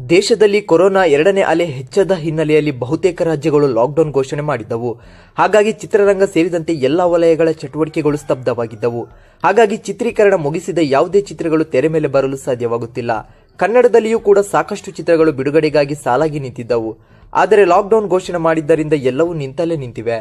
ದೇಶದಲ್ಲಿ ಕೊರೋನಾ ಎರಡನೇ ಅಲೆ ಹೆಚ್ಚದ ಹಿನ್ನೆಲೆಯಲ್ಲಿ ಬಹುತೇಕ ರಾಜ್ಯಗಳು ಲಾಕ್ಡೌನ್ ಘೋಷಣೆ ಮಾಡಿದ್ದವು. ಹಾಗಾಗಿ ಚಿತ್ರರಂಗ ಸೇರಿದಂತೆ ಎಲ್ಲ ವಲಯಗಳ ಚಟುವಟಿಕೆಗಳು ಸ್ತಬ್ಧವಾಗಿದ್ದವು. ಹಾಗಾಗಿ ಚಿತ್ರೀಕರಣ ಮುಗಿಸಿದ ಯಾವುದೇ ಚಿತ್ರಗಳು ತೆರೆ ಮೇಲೆ ಬರಲು ಸಾಧ್ಯವಾಗುತ್ತಿಲ್ಲ. ಕನ್ನಡದಲ್ಲಿಯೂ ಕೂಡ ಸಾಕಷ್ಟು ಚಿತ್ರಗಳು ಬಿಡುಗಡೆಗಾಗಿ ಸಾಲಾಗಿ ನಿಂತಿದ್ದವು. ಆದರೆ ಲಾಕ್ಡೌನ್ ಘೋಷಣೆ ಮಾಡಿದ್ದರಿಂದ ಎಲ್ಲವೂ ನಿಂತಲೇ ನಿಂತಿವೆ.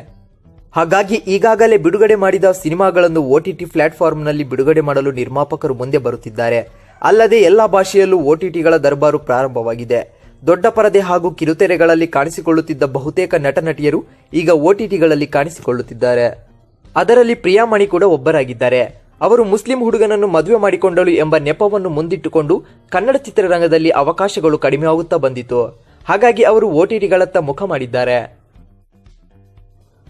ಹಾಗಾಗಿ ಈಗಾಗಲೇ ಬಿಡುಗಡೆ ಮಾಡಿದ ಸಿನಿಮಾಗಳನ್ನು ಓಟಿಟಿ ಪ್ಲಾಟ್ಫಾರ್ಮ್ನಲ್ಲಿ ಬಿಡುಗಡೆ ಮಾಡಲು ನಿರ್ಮಾಪಕರು ಮುಂದೆ ಬರುತ್ತಿದ್ದಾರೆ. ಅಲ್ಲದೆ ಎಲ್ಲ ಭಾಷೆಯಲ್ಲೂ ಓಟಿಟಿಗಳ ದರ್ಬಾರು ಪ್ರಾರಂಭವಾಗಿದೆ. ದೊಡ್ಡ ಪರದೆ ಹಾಗೂ ಕಿರುತೆರೆಗಳಲ್ಲಿ ಕಾಣಿಸಿಕೊಳ್ಳುತ್ತಿದ್ದ ಬಹುತೇಕ ನಟ ನಟಿಯರು ಈಗ ಓಟಿಟಿಗಳಲ್ಲಿ ಕಾಣಿಸಿಕೊಳ್ಳುತ್ತಿದ್ದಾರೆ. ಅದರಲ್ಲಿ ಪ್ರಿಯಾಮಣಿ ಕೂಡ ಒಬ್ಬರಾಗಿದ್ದಾರೆ. ಅವರು ಮುಸ್ಲಿಂ ಹುಡುಗನನ್ನು ಮದುವೆ ಮಾಡಿಕೊಂಡಳು ಎಂಬ ನೆಪವನ್ನು ಮುಂದಿಟ್ಟುಕೊಂಡು ಕನ್ನಡ ಚಿತ್ರರಂಗದಲ್ಲಿ ಅವಕಾಶಗಳು ಕಡಿಮೆಯಾಗುತ್ತಾ ಬಂದಿತು ಹಾಗಾಗಿ ಅವರು ಓಟಿಟಿಗಳತ್ತ ಮುಖ ಮಾಡಿದ್ದಾರೆ.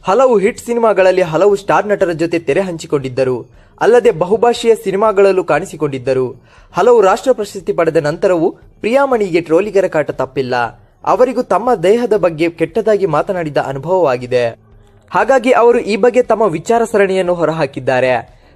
ಹಲವು ಹಿಟ್ ಸಿನಿಮಾಗಳಲ್ಲಿ ಹಲವು ಸ್ಟಾರ್ ನಟರ ಜೊತೆ ತೆರೆ ಹಂಚಿಕೊಂಡಿದ್ದರು. ಅಲ್ಲದೆ ಬಹುಭಾಷೆಯ ಸಿನಿಮಾಗಳಲ್ಲೂ ಕಾಣಿಸಿಕೊಂಡಿದ್ದರು. ಹಲವು ರಾಷ್ಟ್ರ ಪ್ರಶಸ್ತಿ ಪಡೆದ ನಂತರವೂ ಪ್ರಿಯಾಮಣಿಗೆ ಟ್ರೋಲಿಗರ ಕಾಟ ತಪ್ಪಿಲ್ಲ. ಅವರಿಗೂ ತಮ್ಮ ದೇಹದ ಬಗ್ಗೆ ಕೆಟ್ಟದಾಗಿ ಮಾತನಾಡಿದ ಅನುಭವವಾಗಿದೆ. ಹಾಗಾಗಿ ಅವರು ಈ ಬಗ್ಗೆ ತಮ್ಮ ವಿಚಾರ ಸರಣಿಯನ್ನು ಹೊರಹಾಕಿದ್ದಾರೆ.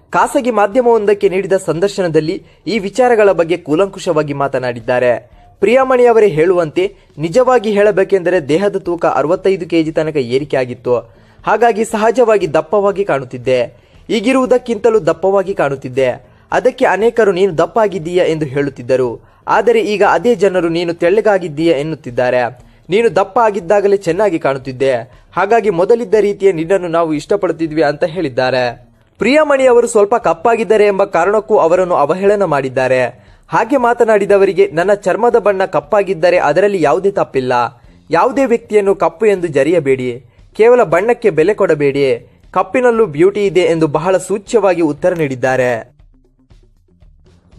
ಖಾಸಗಿ ಮಾಧ್ಯಮವೊಂದಕ್ಕೆ ನೀಡಿದ ಸಂದರ್ಶನದಲ್ಲಿ ಈ ವಿಚಾರಗಳ ಬಗ್ಗೆ ಕೂಲಂಕುಷವಾಗಿ ಮಾತನಾಡಿದ್ದಾರೆ. ಪ್ರಿಯಾಮಣಿ ಅವರೇ ಹೇಳುವಂತೆ, ನಿಜವಾಗಿ ಹೇಳಬೇಕೆಂದರೆ ದೇಹದ ತೂಕ ಅರವತ್ತೈದು ಕೆಜಿ ತನಕ ಏರಿಕೆ ಆಗಿತ್ತು. ಹಾಗಾಗಿ ಸಹಜವಾಗಿ ದಪ್ಪವಾಗಿ ಕಾಣುತ್ತಿದ್ದೆ. ಈಗಿರುವುದಕ್ಕಿಂತಲೂ ದಪ್ಪವಾಗಿ ಕಾಣುತ್ತಿದ್ದೆ. ಅದಕ್ಕೆ ಅನೇಕರು, ನೀನು ದಪ್ಪ ಆಗಿದ್ದೀಯಾ ಎಂದು ಹೇಳುತ್ತಿದ್ದರು. ಆದರೆ ಈಗ ಅದೇ ಜನರು, ನೀನು ತೆಳ್ಳಗಾಗಿದ್ದೀಯಾ? ಎನ್ನುತ್ತಿದ್ದಾರೆ. ನೀನು ದಪ್ಪ ಆಗಿದ್ದಾಗಲೇ ಚೆನ್ನಾಗಿ ಕಾಣುತ್ತಿದ್ದೆ. ಹಾಗಾಗಿ ಮೊದಲಿದ್ದ ರೀತಿಯ ನಿನ್ನನ್ನು ನಾವು ಇಷ್ಟಪಡುತ್ತಿದ್ವಿ ಅಂತ ಹೇಳಿದ್ದಾರೆ. ಪ್ರಿಯಮಣಿ ಅವರು ಸ್ವಲ್ಪ ಕಪ್ಪಾಗಿದ್ದಾರೆ ಎಂಬ ಕಾರಣಕ್ಕೂ ಅವರನ್ನು ಅವಹೇಳನ ಮಾಡಿದ್ದಾರೆ. ಹಾಗೆ ಮಾತನಾಡಿದವರಿಗೆ, ನನ್ನ ಚರ್ಮದ ಬಣ್ಣ ಕಪ್ಪಾಗಿದ್ದರೆ ಅದರಲ್ಲಿ ಯಾವುದೇ ತಪ್ಪಿಲ್ಲ. ಯಾವುದೇ ವ್ಯಕ್ತಿಯನ್ನು ಕಪ್ಪು ಎಂದು ಜರಿಯಬೇಡಿ. ಕೇವಲ ಬಣ್ಣಕ್ಕೆ ಬೆಲೆ ಕೊಡಬೇಡಿ ಕಪ್ಪಿನಲ್ಲೂ ಬ್ಯೂಟಿ ಇದೆ ಎಂದು ಬಹಳ ಸೂಚ್ಯವಾಗಿ ಉತ್ತರ ನೀಡಿದ್ದಾರೆ.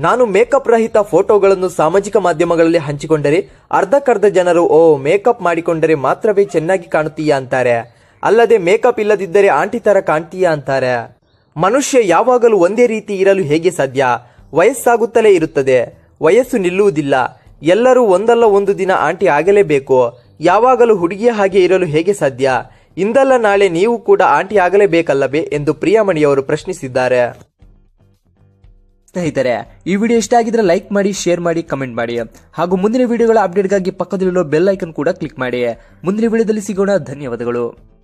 ನಾನು ಮೇಕಪ್ ರಹಿತ ಫೋಟೋಗಳನ್ನು ಸಾಮಾಜಿಕ ಮಾಧ್ಯಮಗಳಲ್ಲಿ ಹಂಚಿಕೊಂಡರೆ ಅರ್ಧಕ್ಕರ್ಧ ಜನರು, ಓ, ಮೇಕಪ್ ಮಾಡಿಕೊಂಡರೆ ಮಾತ್ರವೇ ಚೆನ್ನಾಗಿ ಕಾಣುತ್ತೀಯಾ ಅಂತಾರೆ. ಅಲ್ಲದೆ ಮೇಕಪ್ ಇಲ್ಲದಿದ್ದರೆ ಆಂಟಿ ತರ ಕಾಣ್ತೀಯಾ ಅಂತಾರೆ. ಮನುಷ್ಯ ಯಾವಾಗಲೂ ಒಂದೇ ರೀತಿ ಇರಲು ಹೇಗೆ ಸಾಧ್ಯ? ವಯಸ್ಸಾಗುತ್ತಲೇ ಇರುತ್ತದೆ. ವಯಸ್ಸು ನಿಲ್ಲುವುದಿಲ್ಲ. ಎಲ್ಲರೂ ಒಂದಲ್ಲ ಒಂದು ದಿನ ಆಂಟಿ ಆಗಲೇಬೇಕು. ಯಾವಾಗಲೂ ಹುಡುಗಿಯ ಹಾಗೆ ಇರಲು ಹೇಗೆ ಸಾಧ್ಯ? ಇಂದಲ್ಲ ನಾಳೆ ನೀವು ಕೂಡ ಆಂಟಿ ಆಗಲೇಬೇಕಲ್ಲವೇ ಎಂದು ಪ್ರಿಯಾಮಣಿಯವರು ಪ್ರಶ್ನಿಸಿದ್ದಾರೆ. ಸ್ನೇಹಿತರೆ, ಈ ವಿಡಿಯೋ ಇಷ್ಟ ಆಗಿದ್ರೆ ಲೈಕ್ ಮಾಡಿ, ಶೇರ್ ಮಾಡಿ, ಕಮೆಂಟ್ ಮಾಡಿ. ಹಾಗೂ ಮುಂದಿನ ವಿಡಿಯೋಗಳ ಅಪ್ಡೇಟ್ಗಾಗಿ ಪಕ್ಕದಲ್ಲಿರೋ ಬೆಲ್ ಐಕನ್ ಕೂಡ ಕ್ಲಿಕ್ ಮಾಡಿ. ಮುಂದಿನ ವಿಡಿಯೋದಲ್ಲಿ ಸಿಗೋಣ. ಧನ್ಯವಾದಗಳು.